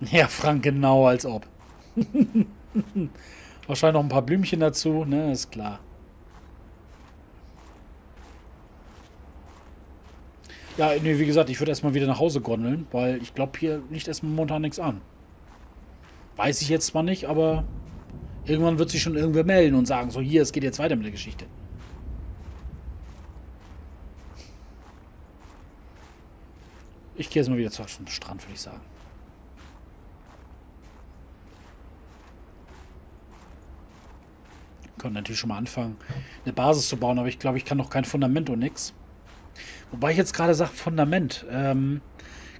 Ja, Frank, genau, als ob. Wahrscheinlich noch ein paar Blümchen dazu, ne, ist klar. Ja, nee, wie gesagt, ich würde erstmal wieder nach Hause gondeln, weil ich glaube, hier liegt erstmal momentan nichts an. Weiß ich jetzt zwar nicht, aber irgendwann wird sich schon irgendwer melden und sagen, so hier, es geht jetzt weiter mit der Geschichte. Ich gehe jetzt mal wieder zum Strand, würde ich sagen. Können natürlich schon mal anfangen, eine Basis zu bauen, aber ich glaube, ich kann noch kein Fundament und nix. Wobei ich jetzt gerade sage, Fundament. Ähm,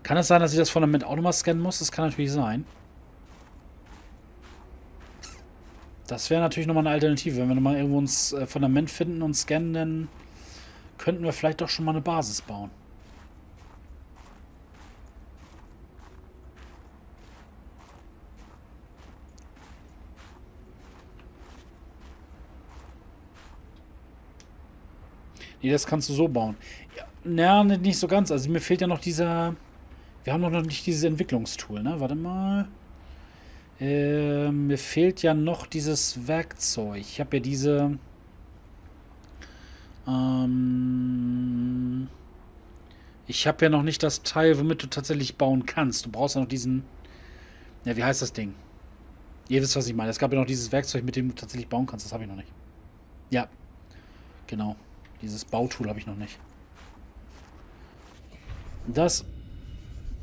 kann es sein, dass ich das Fundament auch nochmal scannen muss? Das kann natürlich sein. Das wäre natürlich nochmal eine Alternative. Wenn wir nochmal irgendwo ein äh, Fundament finden und scannen, dann könnten wir vielleicht doch schon mal eine Basis bauen. Nee, das kannst du so bauen. Ja, nicht so ganz. Also mir fehlt ja noch dieser... Wir haben noch nicht dieses Entwicklungstool, ne? Warte mal. Äh, mir fehlt ja noch dieses Werkzeug. Ich habe ja diese... Ähm, ich habe ja noch nicht das Teil, womit du tatsächlich bauen kannst. Du brauchst ja noch diesen... Ja, wie heißt das Ding? Ihr wisst, was ich meine. Es gab ja noch dieses Werkzeug, mit dem du tatsächlich bauen kannst. Das habe ich noch nicht. Ja, genau. Dieses Bautool habe ich noch nicht. Das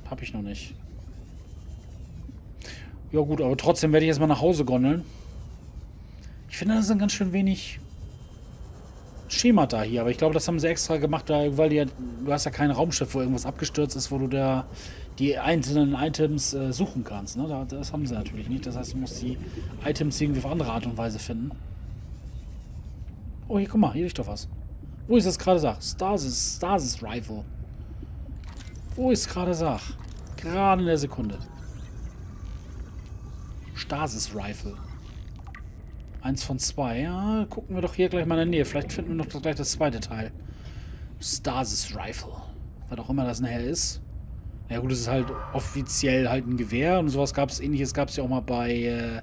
habe ich noch nicht. Ja gut, aber trotzdem werde ich jetzt mal nach Hause gondeln. Ich finde, das sind ganz schön wenig Schemata hier. Aber ich glaube, das haben sie extra gemacht, weil die, du hast ja kein Raumschiff, wo irgendwas abgestürzt ist, wo du da die einzelnen Items äh, suchen kannst. Ne? Das haben sie natürlich nicht. Das heißt, du musst die Items irgendwie auf andere Art und Weise finden. Oh, hier, guck mal, hier liegt doch was. Wo ist das gerade Sach? Stasis, Stasis Rifle. Wo ist gerade Sach? Gerade in der Sekunde. Stasis Rifle. Eins von zwei. Ja, gucken wir doch hier gleich mal in der Nähe. Vielleicht finden wir noch gleich das zweite Teil. Stasis Rifle. Was auch immer das nachher ist. Ja gut, es ist halt offiziell halt ein Gewehr und sowas gab es ähnliches gab es ja auch mal bei äh,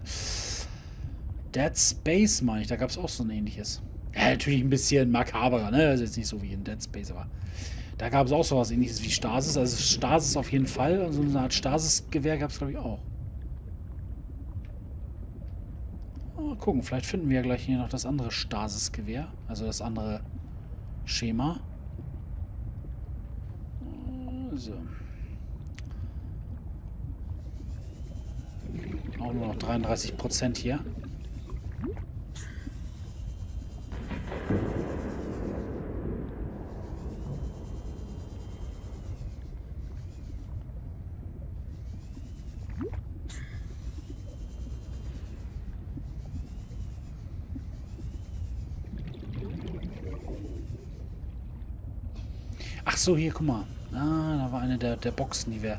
Dead Space, meine ich. Da gab es auch so ein ähnliches. Ja, natürlich ein bisschen makaberer, ne? Das ist jetzt nicht so wie in Dead Space, aber da gab es auch sowas ähnliches wie Stasis. Also Stasis auf jeden Fall. Also eine Art Stasis-Gewehr gab es, glaube ich, auch. Mal gucken, vielleicht finden wir ja gleich hier noch das andere Stasis-Gewehr. Also das andere Schema. So. Auch nur noch 33% hier. Ach so, hier, guck mal. Ah, da war eine der, der Boxen, die wir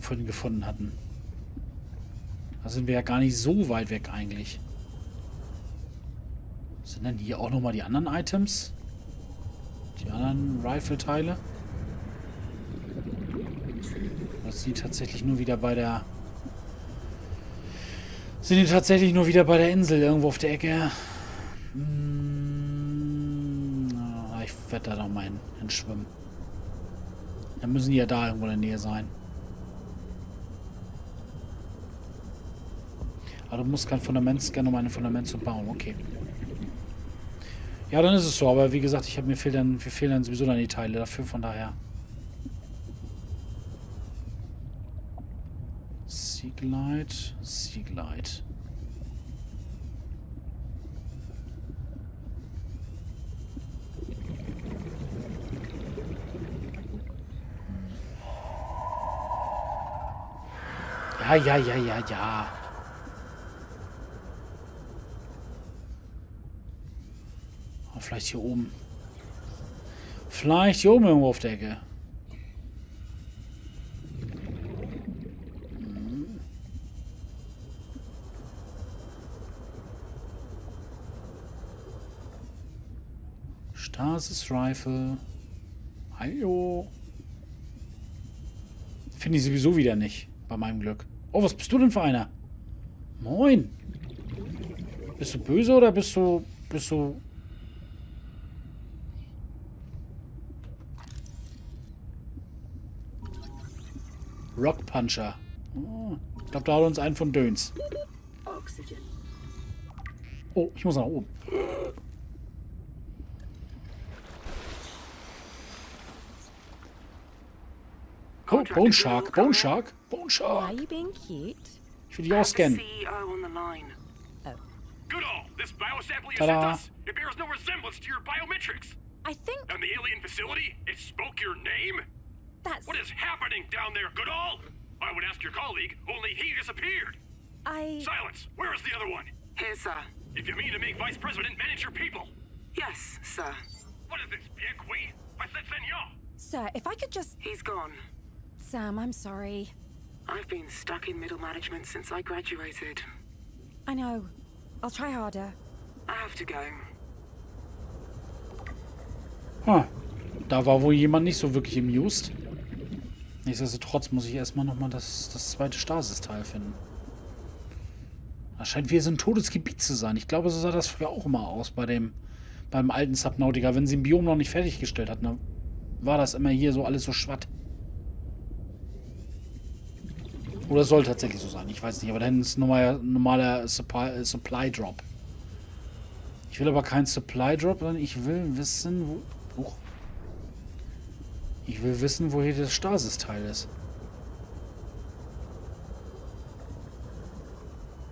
vorhin gefunden hatten. Da sind wir ja gar nicht so weit weg eigentlich. Sind denn hier auch nochmal die anderen Items? Die anderen Rifle-Teile? Das sind die tatsächlich nur wieder bei der... Sind die tatsächlich nur wieder bei der Insel irgendwo auf der Ecke? Hm, werde da noch mal hin, hinschwimmen. Dann müssen die ja da irgendwo in der Nähe sein. Aber du musst kein Fundament scannen, um ein Fundament zu bauen. Okay. Ja, dann ist es so. Aber wie gesagt, ich habe mir fehlen dann, fehlen dann sowieso dann die Teile dafür. Von daher. Seaglight, Seaglight. Ja, ja, ja, ja, ja. Oh, vielleicht hier oben. Vielleicht hier oben irgendwo auf der Ecke. Hm. Stasis Rifle. Hallo. Finde ich sowieso wieder nicht. Bei meinem Glück. Oh, was bist du denn für einer? Moin. Bist du böse oder bist du... Bist du... Rock Puncher. Oh, ich glaube, da hat uns einen von Döns. Oh, ich muss nach oben. Oh, Bone Shark, Bone Shark, Bone Shark. Why are you being cute? Ich will die ausscannen. CEO on the line. Oh. Goodall, this biosample you Ta-da. sent us, it bears no resemblance to your biometrics. I think And the alien facility, it spoke your name? that's... What is happening down there, Goodall? I would ask your colleague, only he disappeared. I... Silence! Where is the other one? Here, sir. If you mean to make Vice President manage your people. Yes, sir. What is this, bien qui? I said senor. Sir, if I could just... He's gone. Sam, I'm sorry. I've been stuck in middle management since I graduated. I know. I'll try harder. I have to go. Ah, da war wohl jemand nicht so wirklich amused. Nichtsdestotrotz muss ich erstmal nochmal das, das zweite Stasis-Teil finden. Das scheint wie so ein totes Gebiet zu sein. Ich glaube, so sah das früher auch immer aus bei dem beim alten Subnautica. Wenn sie ein Biom noch nicht fertiggestellt hatten, dann war das immer hier so alles so schwatt. Oder soll tatsächlich so sein. Ich weiß nicht, aber dann ist ein normaler, normaler Supply, äh, Supply Drop. Ich will aber keinen Supply Drop, sondern ich will wissen, wo. Huch. Ich will wissen, wo hier das Stasis-Teil ist.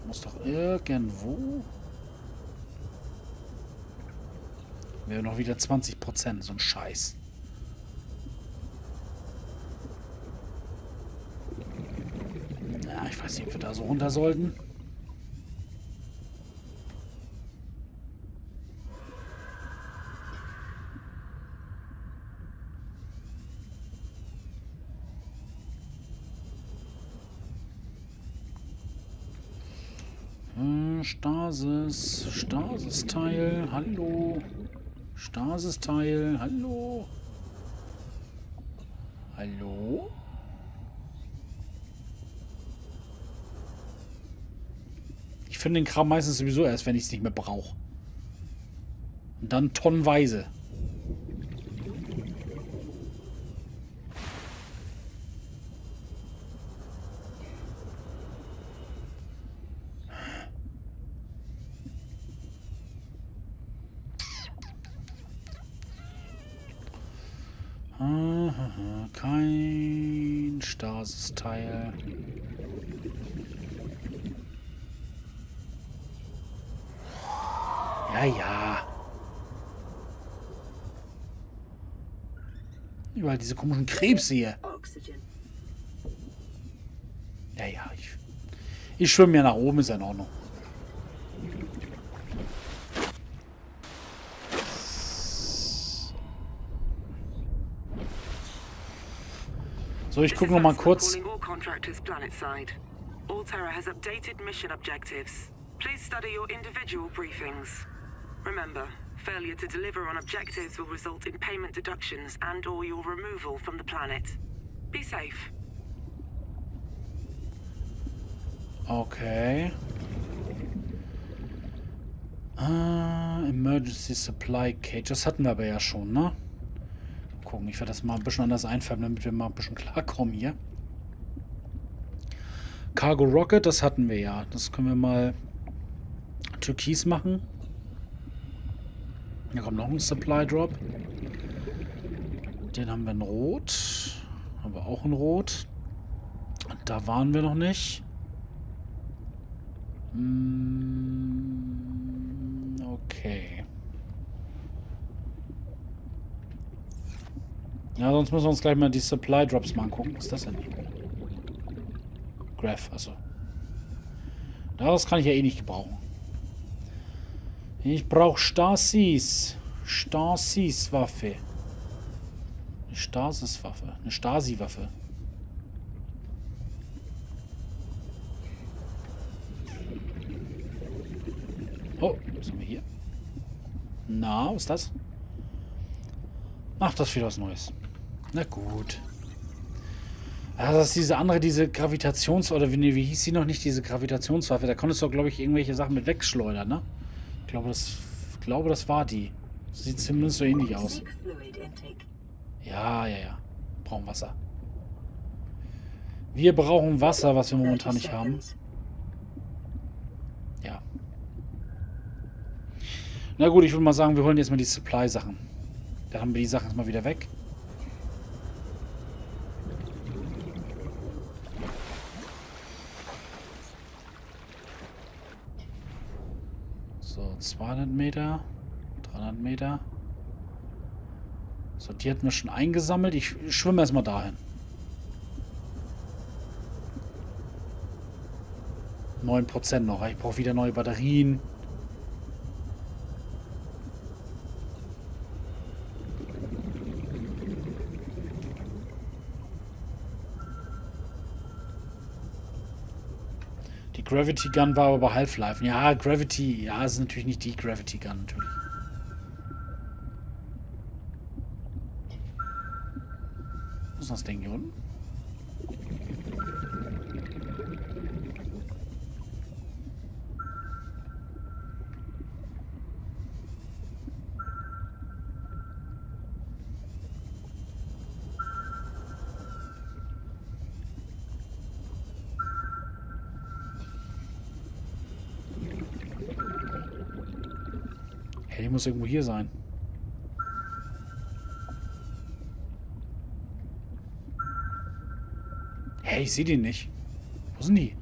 Muss doch irgendwo. Wäre noch wieder 20%, so ein Scheiß. Ja, ich weiß nicht, ob wir da so runter sollten. Äh, Stasis, Stasis-Teil, hallo. Stasis-Teil, hallo. Hallo? Finde den Kram meistens sowieso erst, wenn ich es nicht mehr brauche. Und dann tonnenweise. Aha, Kein Stasis-Teil. Ja, ja. Überall diese komischen Krebse hier. Ja, ja. Ich, ich schwimme ja nach oben, ist ja in Ordnung. So, ich gucke noch mal kurz. Alterra has updated mission objectives. Please study your individual briefings. Remember, failure to deliver on objectives will result in payment deductions and or your removal from the planet. Be safe. Okay. Ah, Emergency Supply Cage. Das hatten wir aber ja schon, ne? Gucken, ich werde das mal ein bisschen anders einfärben, damit wir mal ein bisschen klarkommen hier. Cargo Rocket, das hatten wir ja. Das können wir mal türkis machen. Hier kommt noch ein Supply Drop. Den haben wir in Rot. Haben wir auch in Rot. Und da waren wir noch nicht. Mm, Okay. Ja, sonst müssen wir uns gleich mal die Supply Drops mal angucken. Was ist das denn? Graph, achso. Das kann ich ja eh nicht gebrauchen. Ich brauche Stasis. Stasis-Waffe. Eine Stasis-Waffe. Eine Stasi-Waffe. Oh, was haben wir hier? Na, was ist das? Ach, das wieder was Neues. Na gut. Ja, das ist diese andere, diese Gravitations- oder wie, wie hieß sie noch nicht, diese Gravitationswaffe? Da konntest du, glaube ich, irgendwelche Sachen mit wegschleudern, ne? Ich glaube, das, glaube, das war die. Sieht zumindest so ähnlich aus. Ja, ja, ja. Brauchen Wasser. Wir brauchen Wasser, was wir momentan 30 nicht haben. Ja. Na gut, ich würde mal sagen, wir holen jetzt mal die Supply-Sachen. Dann haben wir die Sachen mal wieder weg. 200 Meter, 300 Meter. So, die hatten wir schon eingesammelt. Ich schwimme erstmal dahin. 9% noch. Ich brauche wieder neue Batterien. Gravity Gun war aber bei Half-Life. Ja, Gravity. Ja, ist natürlich nicht die Gravity Gun, natürlich. Was ist das Ding hier unten? Hey, muss irgendwo hier sein. Hey, ich sehe die nicht. Wo sind die?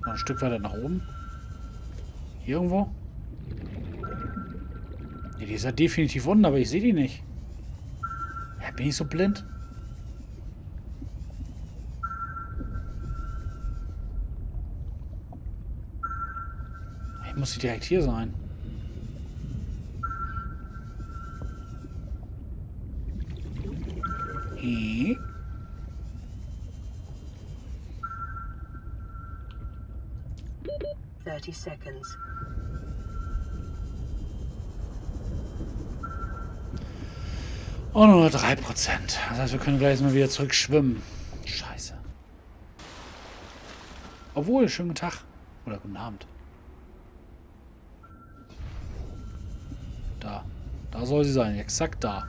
Noch ein Stück weiter nach oben. Hier irgendwo? Nee, die ist ja definitiv unten, aber ich sehe die nicht. Ja, bin ich so blind? Sie direkt hier sein. Hä? Thirty seconds. Oh, nur 3%. Das heißt, wir können gleich mal wieder zurück schwimmen. Scheiße. Obwohl, schönen Tag. Oder guten Abend. Soll sie sein. Exakt da.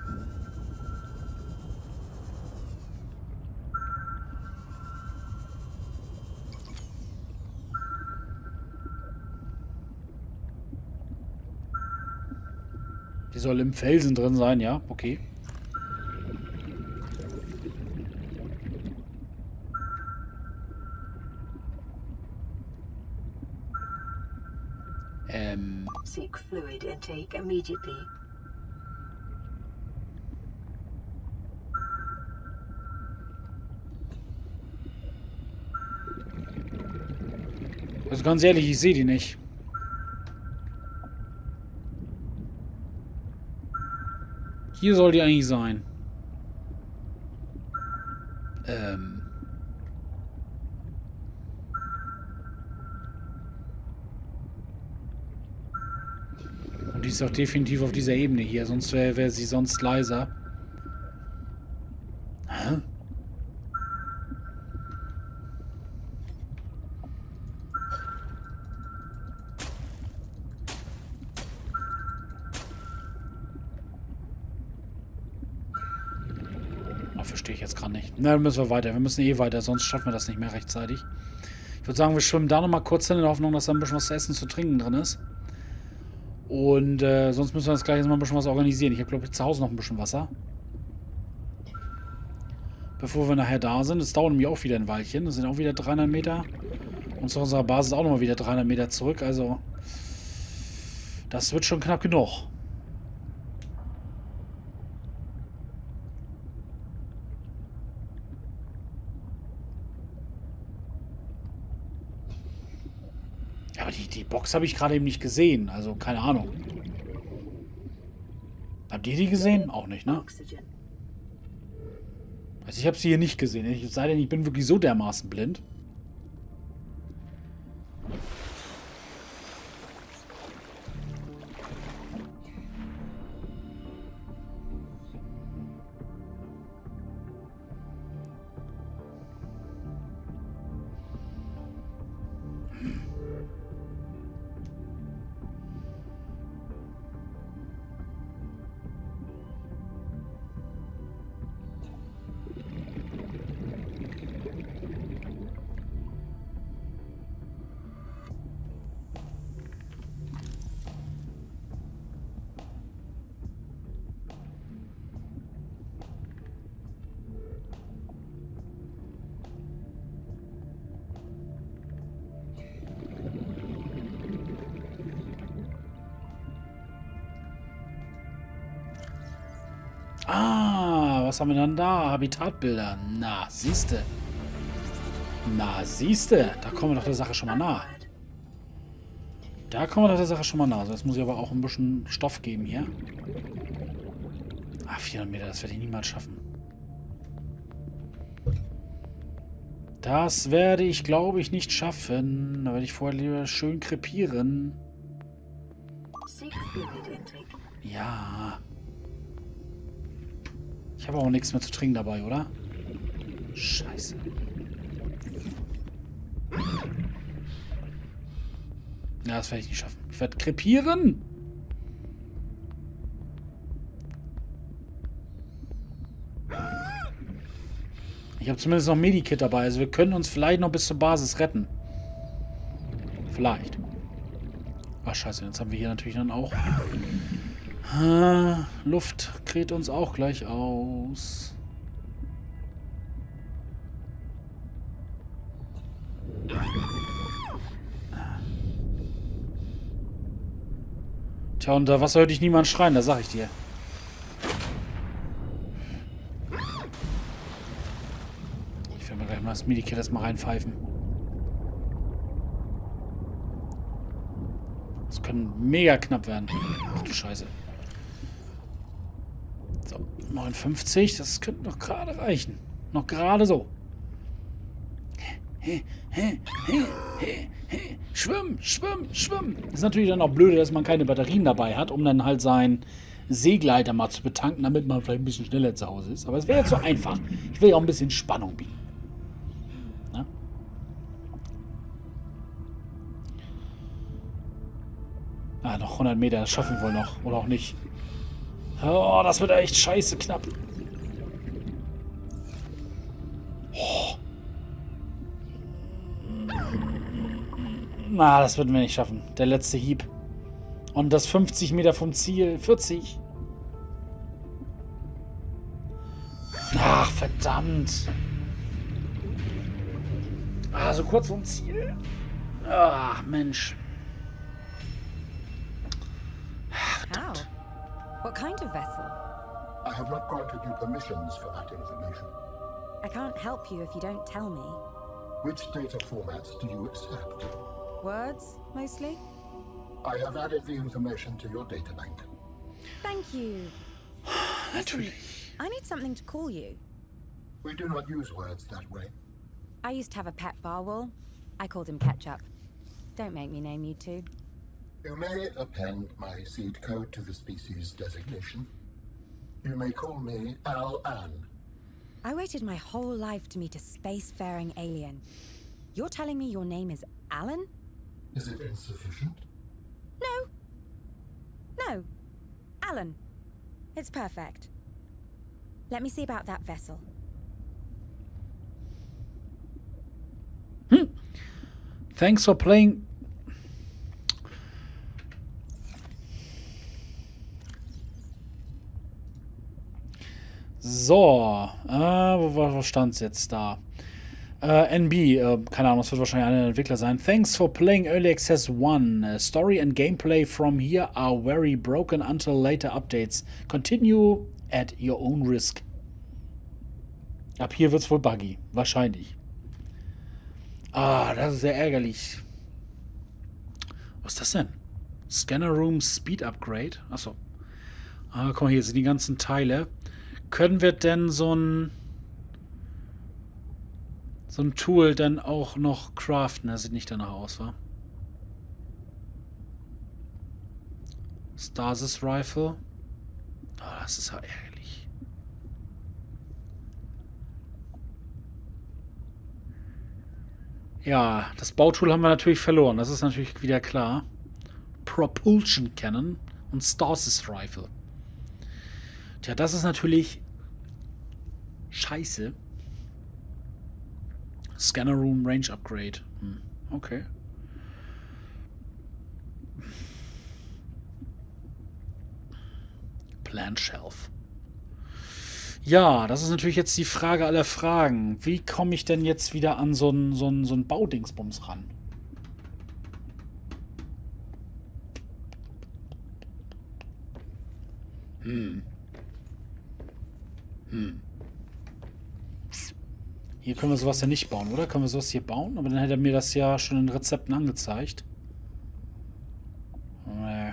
Die soll im Felsen drin sein, ja? Okay. Ähm, Seek fluid intake immediately. Also ganz ehrlich, ich sehe die nicht. Hier soll die eigentlich sein. Ähm. Und die ist auch definitiv auf dieser Ebene hier, sonst wäre wär sie sonst leiser. Na, dann müssen wir weiter. Wir müssen eh weiter, sonst schaffen wir das nicht mehr rechtzeitig. Ich würde sagen, wir schwimmen da nochmal kurz hin, in der Hoffnung, dass da ein bisschen was zu essen, zu trinken drin ist. Und äh, sonst müssen wir jetzt gleich mal ein bisschen was organisieren. Ich habe, glaube ich, zu Hause noch ein bisschen Wasser. Bevor wir nachher da sind. Das dauert nämlich auch wieder ein Weilchen. Das sind auch wieder 300 Meter. Und zu unserer Basis auch nochmal wieder 300 Meter zurück. Also, das wird schon knapp genug. Ja, aber die, die Box habe ich gerade eben nicht gesehen. Also, keine Ahnung. Habt ihr die gesehen? Auch nicht, ne? Also ich habe sie hier nicht gesehen. Es sei denn, ich bin wirklich so dermaßen blind. Was haben wir dann da? Habitatbilder. Na, siehste. Na, siehste. Da kommen wir doch der Sache schon mal nah. Da kommen wir doch der Sache schon mal nah. Also jetzt muss ich aber auch ein bisschen Stoff geben hier. Ah, 400 Meter, das werde ich niemals schaffen. Das werde ich, glaube ich, nicht schaffen. Da werde ich vorher lieber schön krepieren. Ja. Ich habe auch nichts mehr zu trinken dabei, oder? Scheiße. Ja, das werde ich nicht schaffen. Ich werde krepieren. Ich habe zumindest noch Medikit dabei. Also wir können uns vielleicht noch bis zur Basis retten. Vielleicht. Ach scheiße, jetzt haben wir hier natürlich dann auch... Luft kräht uns auch gleich aus. Tja, unter Wasser hört dich niemand schreien, da sag ich dir. Ich werde mir gleich mal das Medikit erstmal reinpfeifen. Das können mega knapp werden. Ach du Scheiße. So, 59, das könnte noch gerade reichen. Noch gerade so. Schwimm, schwimm, schwimm. Ist natürlich dann auch blöd, dass man keine Batterien dabei hat, um dann halt seinen Seegleiter mal zu betanken, damit man vielleicht ein bisschen schneller zu Hause ist. Aber es wäre jetzt so einfach. Ich will ja auch ein bisschen Spannung bieten. Ah, noch 100 Meter, das schaffen wir wohl noch. Oder auch nicht. Oh, das wird echt scheiße knapp. Na, das würden wir nicht schaffen. Der letzte Hieb. Und das 50 Meter vom Ziel. 40. Ach, verdammt. Ah, so kurz vom Ziel. Ach, Mensch. What kind of vessel? I have not granted you permissions for that information. I can't help you if you don't tell me. Which data formats do you accept? Words, mostly? I have added the information to your databank. Thank you. Natürlich. I need something to call you. We do not use words that way. I used to have a pet Barwol. I called him Ketchup. Don't make me name you two. You may append my seed code to the species designation. You may call me Al An. I waited my whole life to meet a spacefaring alien. You're telling me your name is Alan? Is it insufficient? No. No. Alan. It's perfect. Let me see about that vessel. Hmm. Thanks for playing. So, äh, wo, wo stand's jetzt da? Äh, NB, äh, keine Ahnung, das wird wahrscheinlich einer der Entwickler sein. Thanks for playing Early Access 1. Uh, story and gameplay from here are very broken until later updates. Continue at your own risk. Ab hier wird's wohl buggy. Wahrscheinlich. Ah, das ist sehr ärgerlich. Was ist das denn? Scanner Room Speed Upgrade? Achso. Ah, guck mal, hier sind die ganzen Teile. Können wir denn so ein so ein Tool dann auch noch craften? Das sieht nicht danach aus, wa? Stasis Rifle. Ah, das ist ja ärgerlich. Ja, das Bautool haben wir natürlich verloren. Das ist natürlich wieder klar. Propulsion Cannon und Stasis Rifle. Tja, das ist natürlich scheiße. Scanner Room Range Upgrade. Hm, okay. Plant Shelf. Ja, das ist natürlich jetzt die Frage aller Fragen. Wie komme ich denn jetzt wieder an so ein, so so Baudingsbums ran? Hm. Hm. Hier können wir sowas ja nicht bauen, oder? Können wir sowas hier bauen? Aber dann hätte er mir das ja schon in Rezepten angezeigt. Nee.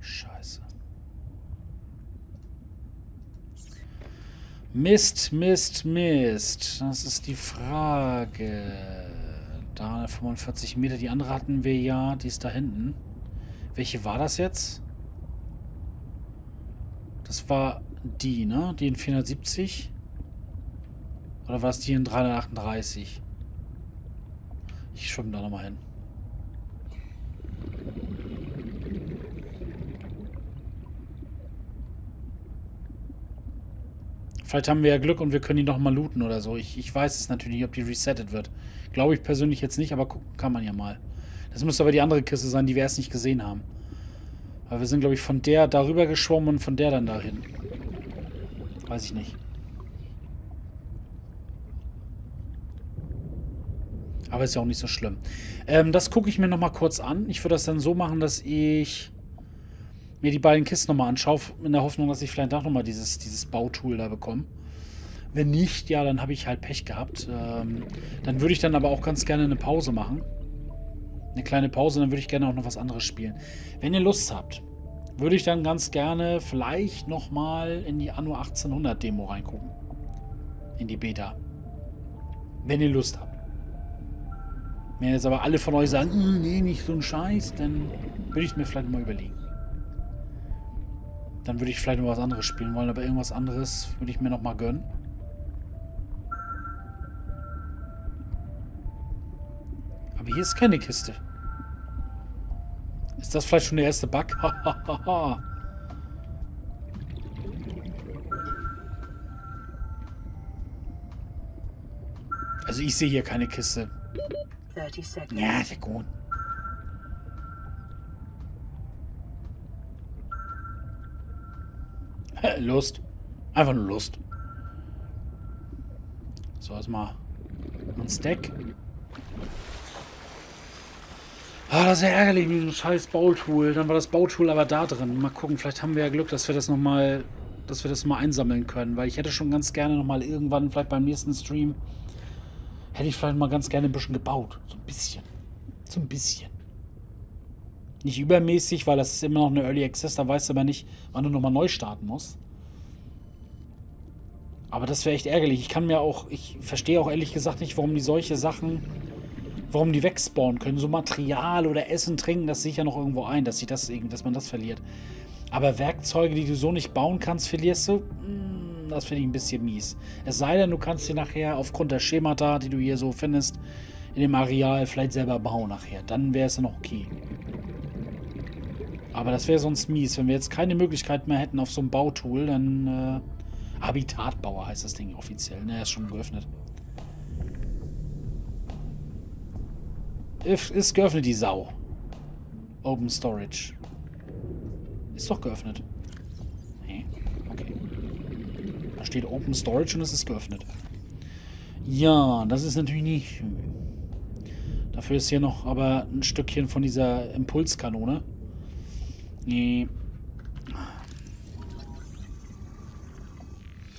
Scheiße. Mist, Mist, Mist. Das ist die Frage. Da 45 Meter. Die andere hatten wir ja. Die ist da hinten. Welche war das jetzt? Das war die, ne? Die in 470. Oder war es die in 338? Ich schwimme da nochmal hin. Vielleicht haben wir ja Glück und wir können die nochmal looten oder so. Ich, ich weiß es natürlich nicht, ob die resettet wird. Glaube ich persönlich jetzt nicht, aber gucken kann man ja mal. Das müsste aber die andere Kiste sein, die wir erst nicht gesehen haben. Aber wir sind, glaube ich, von der darüber geschwommen und von der dann dahin. Weiß ich nicht. Aber ist ja auch nicht so schlimm. Ähm, das gucke ich mir nochmal kurz an. Ich würde das dann so machen, dass ich mir die beiden Kisten nochmal anschaue, in der Hoffnung, dass ich vielleicht auch nochmal dieses, dieses Bautool da bekomme. Wenn nicht, ja, dann habe ich halt Pech gehabt. Ähm, dann würde ich dann aber auch ganz gerne eine Pause machen. Eine kleine Pause, dann würde ich gerne auch noch was anderes spielen. Wenn ihr Lust habt, würde ich dann ganz gerne vielleicht nochmal in die Anno 1800 Demo reingucken. In die Beta. Wenn ihr Lust habt. Wenn jetzt aber alle von euch sagen, "Mm, nee, nicht so ein Scheiß, dann würde ich mir vielleicht mal überlegen. Dann würde ich vielleicht noch was anderes spielen wollen, aber irgendwas anderes würde ich mir noch mal gönnen. Aber hier ist keine Kiste. Ist das vielleicht schon der erste Bug? Also ich sehe hier keine Kiste. 30 seconds. Ja, ja gut. Lust. Einfach nur Lust. So, erstmal ein Stack. Ah, das ist ja ärgerlich mit diesem scheiß Bautool. Dann war das Bautool aber da drin. Mal gucken, vielleicht haben wir ja Glück, dass wir das nochmal, dass wir das mal einsammeln können. Weil ich hätte schon ganz gerne nochmal irgendwann, vielleicht beim nächsten Stream, hätte ich vielleicht mal ganz gerne ein bisschen gebaut. So ein bisschen. So ein bisschen. Nicht übermäßig, weil das ist immer noch eine Early Access, da weißt du aber nicht, wann du nochmal neu starten musst. Aber das wäre echt ärgerlich. Ich kann mir auch, ich verstehe auch ehrlich gesagt nicht, warum die solche Sachen, warum die wegspawnen können. So Material oder Essen, Trinken, das ich ja noch irgendwo ein, dass, das, dass man das verliert. Aber Werkzeuge, die du so nicht bauen kannst, verlierst du, mm, das finde ich ein bisschen mies. Es sei denn, du kannst sie nachher aufgrund der Schemata, die du hier so findest, in dem Areal vielleicht selber bauen nachher. Dann wäre es noch okay. Aber das wäre sonst mies. Wenn wir jetzt keine Möglichkeit mehr hätten auf so ein Bautool, dann äh, Habitatbauer heißt das Ding offiziell. Ne, ist schon geöffnet. Ist geöffnet, die Sau. Open Storage. Ist doch geöffnet. Nee, okay. Da steht Open Storage und es ist geöffnet. Ja, das ist natürlich nicht. Dafür ist hier noch aber ein Stückchen von dieser Impulskanone. Nee.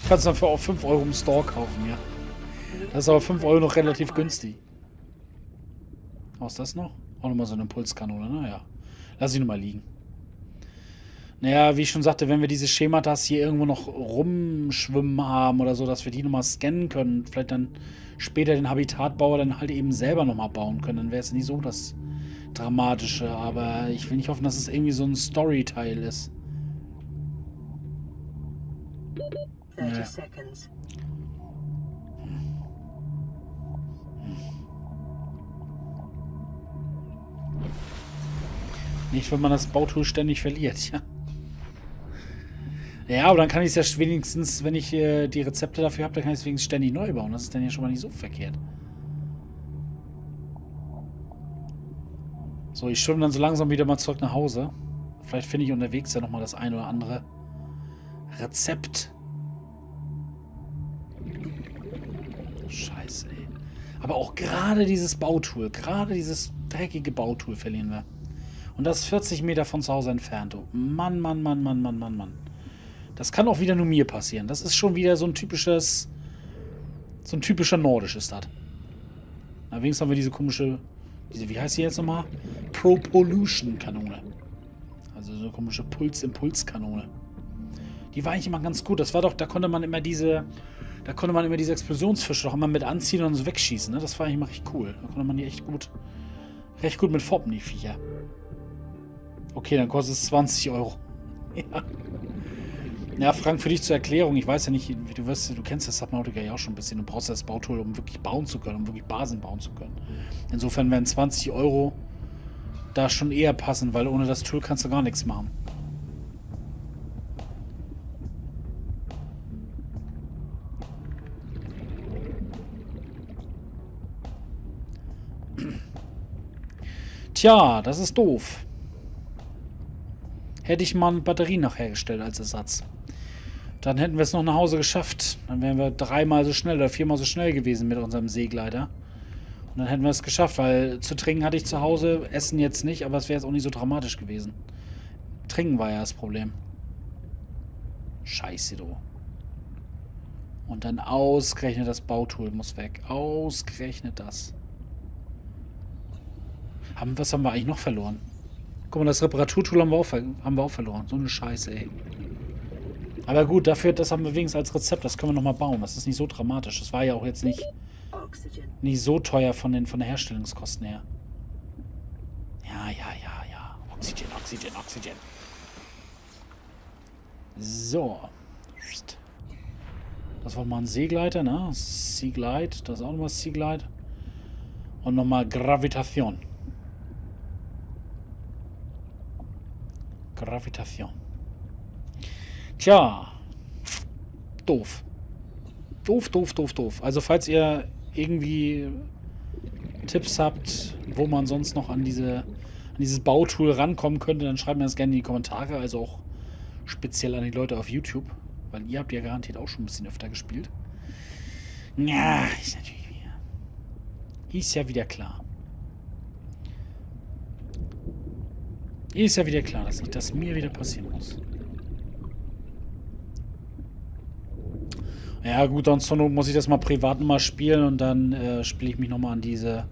Kannst du dafür auch 5 Euro im Store kaufen, ja. Das ist aber 5 Euro noch relativ günstig. Was ist das noch? Auch nochmal so eine Impulskanone, naja. Lass ich nochmal liegen. Naja, wie ich schon sagte, wenn wir diese Schematas hier irgendwo noch rumschwimmen haben oder so, dass wir die nochmal scannen können, vielleicht dann später den Habitatbauer dann halt eben selber nochmal bauen können, dann wäre es nicht so das Dramatische. Aber ich will nicht hoffen, dass es irgendwie so ein Story-Teil ist. 30 Ja. seconds. Nicht, wenn man das Bautool ständig verliert, ja. Ja, aber dann kann ich es ja wenigstens, wenn ich äh, die Rezepte dafür habe, dann kann ich es wenigstens ständig neu bauen. Das ist dann ja schon mal nicht so verkehrt. So, ich schwimme dann so langsam wieder mal zurück nach Hause. Vielleicht finde ich unterwegs ja nochmal das ein oder andere Rezept. Scheiße, ey. Aber auch gerade dieses Bautool, gerade dieses dreckige Bautool verlieren wir. Und das ist 40 Meter von zu Hause entfernt. Du. Mann, Mann, Mann, Mann, Mann, Mann, Mann. Das kann auch wieder nur mir passieren. Das ist schon wieder so ein typisches... So ein typischer Nordisch ist das. Na, wenigstens haben wir diese komische... Diese, wie heißt die jetzt nochmal? Propollution-Kanone. Also so eine komische Puls-Impuls-Kanone. Die war eigentlich immer ganz gut. Das war doch, da konnte man immer diese... Da konnte man immer diese Explosionsfische doch immer mit anziehen und so wegschießen. Ne? Das war eigentlich immer recht cool. Da konnte man die echt gut... Recht gut mit foppen, die Viecher. Okay, dann kostet es 20 Euro. ja. Ja, Frank, für dich zur Erklärung, ich weiß ja nicht, du wirst, du kennst das Subnautica ja auch schon ein bisschen. Du brauchst das Bautool, um wirklich bauen zu können, um wirklich Basen bauen zu können. Insofern werden 20 Euro da schon eher passen, weil ohne das Tool kannst du gar nichts machen. Tja, das ist doof. Hätte ich mal eine Batterie noch hergestellt als Ersatz. Dann hätten wir es noch nach Hause geschafft. Dann wären wir dreimal so schnell oder viermal so schnell gewesen mit unserem Seegleiter. Und dann hätten wir es geschafft, weil zu trinken hatte ich zu Hause, Essen jetzt nicht, aber es wäre jetzt auch nicht so dramatisch gewesen. Trinken war ja das Problem. Scheiße, du. Und dann ausgerechnet das Bautool muss weg. Ausgerechnet das. Haben, was haben wir eigentlich noch verloren? Guck mal, das Reparaturtool haben wir auch, haben wir auch verloren. So eine Scheiße, ey. Aber gut, dafür, das haben wir wenigstens als Rezept. Das können wir nochmal bauen. Das ist nicht so dramatisch. Das war ja auch jetzt nicht, nicht so teuer von den, von den Herstellungskosten her. Ja, ja, ja, ja. Oxygen, Oxygen, Oxygen. So. Das war mal ein Seegleiter, ne? Seaglide. Das ist auch nochmal Seaglide. Und nochmal Gravitation. Gravitation. Tja. Doof. Doof, doof, doof, doof. Also falls ihr irgendwie Tipps habt, wo man sonst noch an diese an dieses Bautool rankommen könnte, dann schreibt mir das gerne in die Kommentare. Also auch speziell an die Leute auf YouTube. Weil ihr habt ja garantiert auch schon ein bisschen öfter gespielt. Ja, ist natürlich wieder. Ist ja wieder klar. Ist ja wieder klar, dass nicht das mir wieder passieren muss. Ja gut, dann zur Not muss ich das mal privat mal spielen und dann äh, spiele ich mich nochmal an diese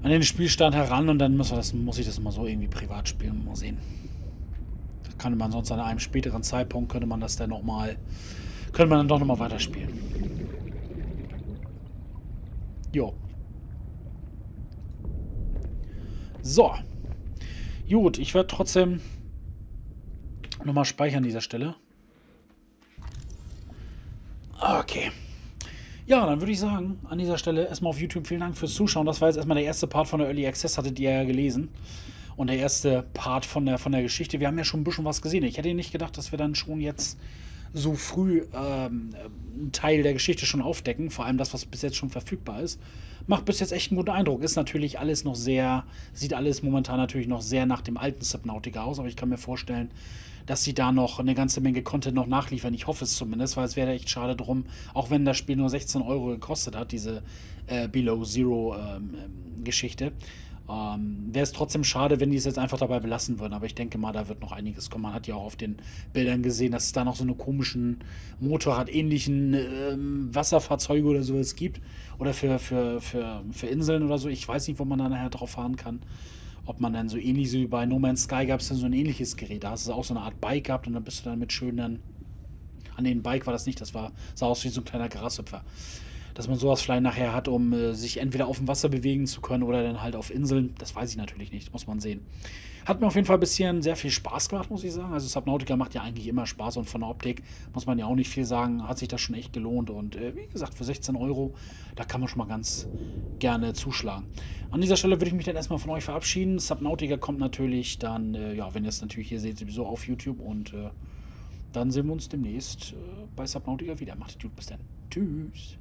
an den Spielstand heran und dann muss, das, muss ich das mal so irgendwie privat spielen. Mal sehen. Das kann man sonst an einem späteren Zeitpunkt könnte man das dann nochmal könnte man dann doch nochmal weiterspielen. Jo. So. Gut, ich werde trotzdem nochmal speichern an dieser Stelle. Okay. Ja, dann würde ich sagen, an dieser Stelle erstmal auf YouTube vielen Dank fürs Zuschauen. Das war jetzt erstmal der erste Part von der Early Access, hattet ihr ja gelesen. Und der erste Part von der, von der Geschichte. Wir haben ja schon ein bisschen was gesehen. Ich hätte nicht gedacht, dass wir dann schon jetzt so früh ähm, einen Teil der Geschichte schon aufdecken. Vor allem das, was bis jetzt schon verfügbar ist macht bis jetzt echt einen guten Eindruck. Ist natürlich alles noch sehr, sieht alles momentan natürlich noch sehr nach dem alten Subnautica aus, aber ich kann mir vorstellen, dass sie da noch eine ganze Menge Content noch nachliefern. Ich hoffe es zumindest, weil es wäre echt schade drum, auch wenn das Spiel nur 16 Euro gekostet hat, diese äh, Below Zero ähm, ähm Geschichte. Ähm, Wäre es trotzdem schade, wenn die es jetzt einfach dabei belassen würden. Aber ich denke mal, da wird noch einiges kommen. Man hat ja auch auf den Bildern gesehen, dass es da noch so eine komischen Motorrad-ähnlichen ähm, Wasserfahrzeuge oder sowas gibt. Oder für, für, für, für Inseln oder so. Ich weiß nicht, wo man da nachher drauf fahren kann. Ob man dann so ähnlich wie bei No Man's Sky gab es dann so ein ähnliches Gerät. Da hast du auch so eine Art Bike gehabt und dann bist du dann mit schönen. An den Bike war das nicht, das war, sah aus wie so ein kleiner Grashüpfer dass man sowas vielleicht nachher hat, um äh, sich entweder auf dem Wasser bewegen zu können oder dann halt auf Inseln. Das weiß ich natürlich nicht, muss man sehen. Hat mir auf jeden Fall ein bisschen sehr viel Spaß gemacht, muss ich sagen. Also Subnautica macht ja eigentlich immer Spaß und von der Optik muss man ja auch nicht viel sagen, hat sich das schon echt gelohnt. Und äh, wie gesagt, für 16 Euro, da kann man schon mal ganz gerne zuschlagen. An dieser Stelle würde ich mich dann erstmal von euch verabschieden. Subnautica kommt natürlich dann, äh, ja, wenn ihr es natürlich hier seht, sowieso auf YouTube und äh, dann sehen wir uns demnächst äh, bei Subnautica wieder. Macht es gut, bis dann. Tschüss.